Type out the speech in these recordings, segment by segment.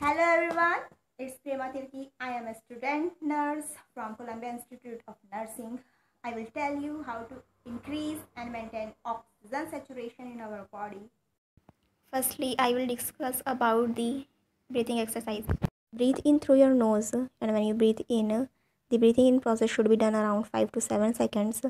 Hello everyone, it's Prema Tirki. I am a student nurse from Columbia Institute of Nursing. I will tell you how to increase and maintain oxygen saturation in our body. Firstly, I will discuss about the breathing exercise. Breathe in through your nose and when you breathe in, the breathing in process should be done around 5 to 7 seconds.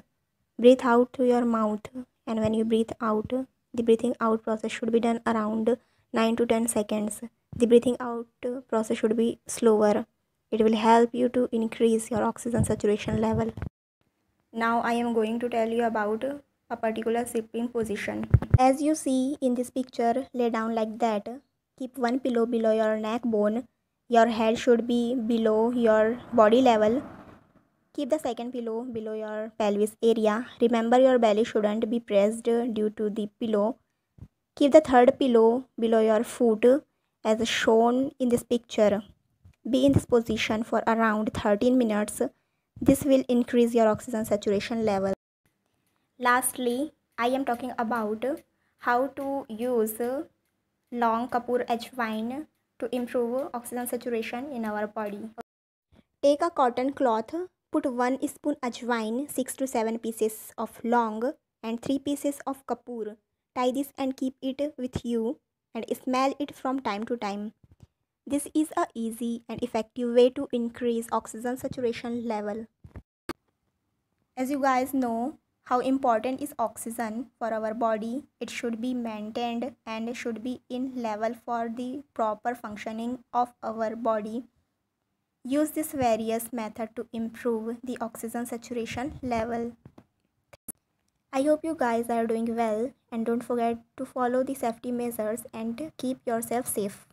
Breathe out through your mouth and when you breathe out, the breathing out process should be done around 9 to 10 seconds. The breathing out process should be slower. It will help you to increase your oxygen saturation level. Now I am going to tell you about a particular sleeping position. As you see in this picture, lay down like that. Keep one pillow below your neck bone. Your head should be below your body level. Keep the second pillow below your pelvis area. Remember your belly shouldn't be pressed due to the pillow. Keep the third pillow below your foot as shown in this picture. Be in this position for around 13 minutes. This will increase your oxygen saturation level. Lastly, I am talking about how to use long Kapoor Ajwain to improve oxygen saturation in our body. Take a cotton cloth, put 1 spoon Ajwain, 6 to 7 pieces of long and 3 pieces of Kapoor. Tie this and keep it with you and smell it from time to time. This is a easy and effective way to increase oxygen saturation level. As you guys know how important is oxygen for our body, it should be maintained and should be in level for the proper functioning of our body. Use this various method to improve the oxygen saturation level. I hope you guys are doing well and don't forget to follow the safety measures and keep yourself safe.